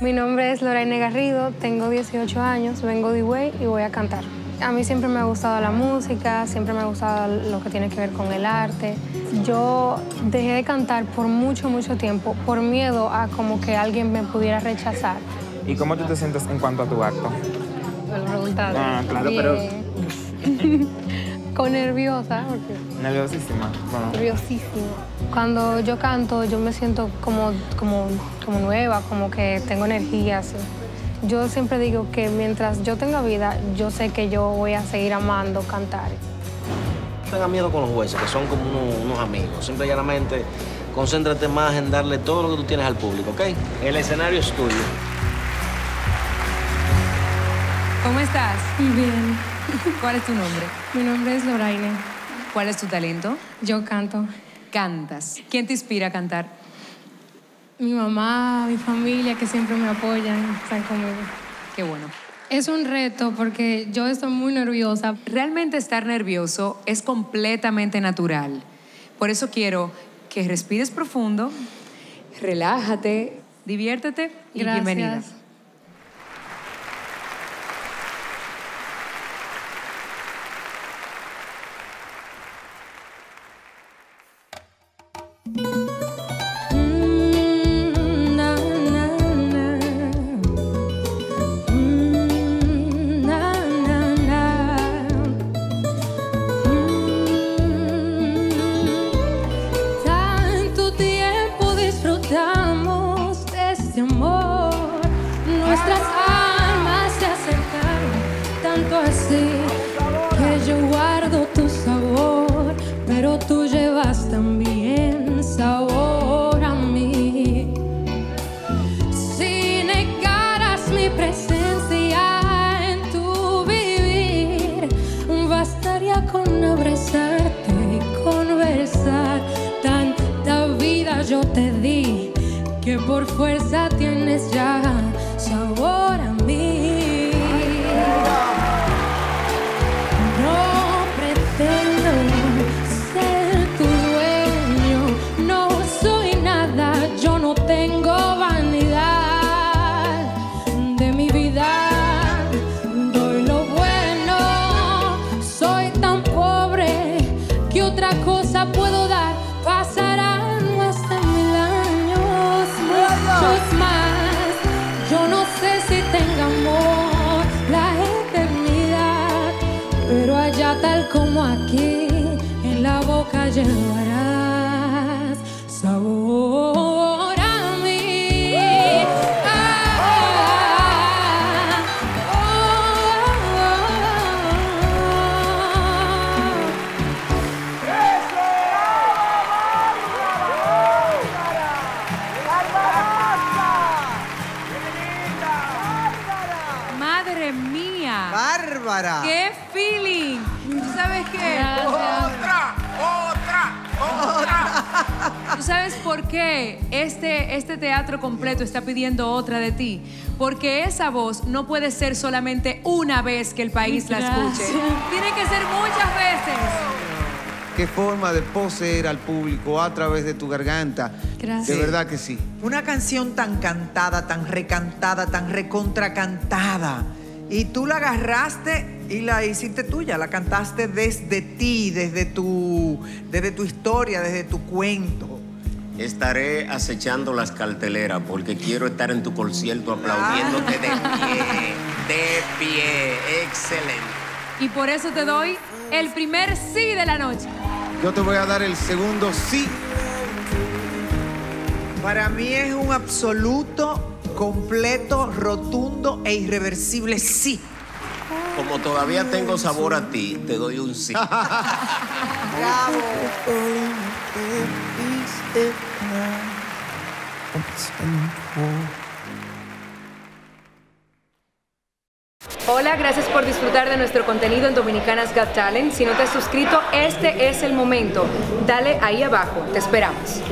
Mi nombre es Lorraine Garrido, tengo 18 años, vengo de Higüey y voy a cantar. A mí siempre me ha gustado la música, siempre me ha gustado lo que tiene que ver con el arte. Yo dejé de cantar por mucho, mucho tiempo por miedo a como que alguien me pudiera rechazar. ¿Y cómo tú te sientes en cuanto a tu acto? Me lo preguntaron. Ah, claro, pero- Nerviosa, porque Nerviosísima. Bueno, nerviosísimo. Cuando yo canto, yo me siento como, como, como nueva, como que tengo energía. así. Yo siempre digo que mientras yo tenga vida, yo sé que yo voy a seguir amando cantar. No tengas miedo con los jueces, que son como unos, unos amigos. Simple y llanamente, concéntrate más en darle todo lo que tú tienes al público, ¿ok? El escenario es tuyo. ¿Cómo estás? Bien. ¿Cuál es tu nombre? Mi nombre es Loraine. ¿Cuál es tu talento? Yo canto. Cantas. ¿Quién te inspira a cantar? Mi mamá, mi familia, que siempre me apoyan, están conmigo. Qué bueno. Es un reto porque yo estoy muy nerviosa. Realmente estar nervioso es completamente natural. Por eso quiero que respires profundo, relájate, diviértete y Gracias. bienvenida. Tú llevas también sabor a mí. Si negaras mi presencia en tu vivir, bastaría con abrazarte y conversar. Tanta vida yo te di que por fuerza tienes ya sabor a mí. Llevarás sabor a mí. Ah, oh, oh, oh. Madre mía. ¡Bárbara! ¡Qué feeling! ¿Tú sabes qué? Sabes por qué este, este teatro completo está pidiendo otra de ti? Porque esa voz no puede ser solamente una vez que el país la escuche. Tiene que ser muchas veces. Qué forma de poseer al público a través de tu garganta. Gracias. De verdad que sí. Una canción tan cantada, tan recantada, tan recontracantada. Y tú la agarraste y la hiciste tuya, la cantaste desde ti, desde tu, desde tu historia, desde tu cuento. Estaré acechando las carteleras porque quiero estar en tu concierto aplaudiéndote de pie, de pie. Excelente. Y por eso te doy el primer sí de la noche. Yo te voy a dar el segundo sí. Para mí es un absoluto, completo, rotundo e irreversible sí. Como todavía tengo sabor a ti, te doy un sí. Bravo. Hola, gracias por disfrutar de nuestro contenido en Dominicanas Got Talent. Si no te has suscrito, este es el momento. Dale ahí abajo, te esperamos.